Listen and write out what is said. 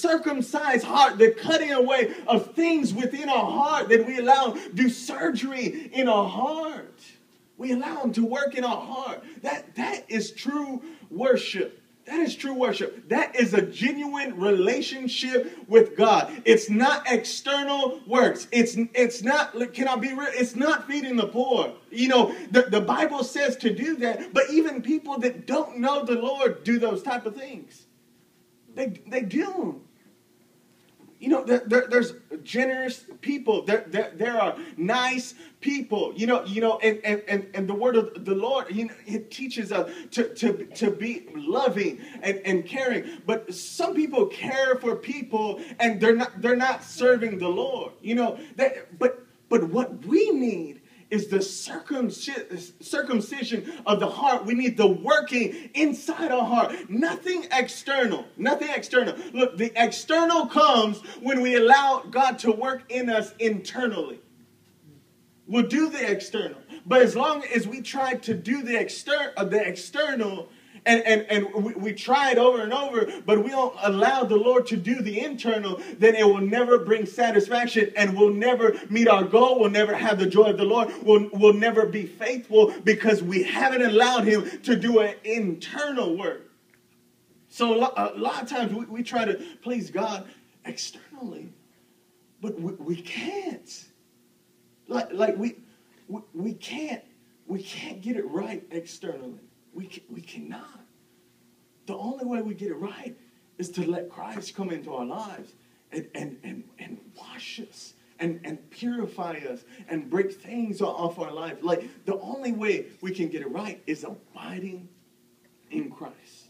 circumcised heart, the cutting away of things within our heart that we allow do surgery in our heart. We allow him to work in our heart. That that is true worship. That is true worship. That is a genuine relationship with God. It's not external works. It's it's not can I be real? It's not feeding the poor. You know, the, the Bible says to do that, but even people that don't know the Lord do those type of things. They they do you know, there, there, there's generous people. There, there, there are nice people. You know, you know, and, and, and, and the word of the Lord, you know, it teaches us to, to, to be loving and, and caring. But some people care for people and they're not they're not serving the Lord. You know, that but but what we need is the circumcision of the heart. We need the working inside our heart. Nothing external. Nothing external. Look, the external comes when we allow God to work in us internally. We'll do the external. But as long as we try to do the, exter- the external, and, and, and we, we try it over and over, but we don't allow the Lord to do the internal, then it will never bring satisfaction and we'll never meet our goal. We'll never have the joy of the Lord. We'll, we'll never be faithful because we haven't allowed Him to do an internal work. So a lot, a lot of times we, we try to please God externally, but we, we can't. Like, like we, we, we can't we can't get it right externally. We, can, we cannot. The only way we get it right is to let Christ come into our lives and, and, and, and wash us and, and purify us and break things off our life. Like the only way we can get it right is abiding in Christ.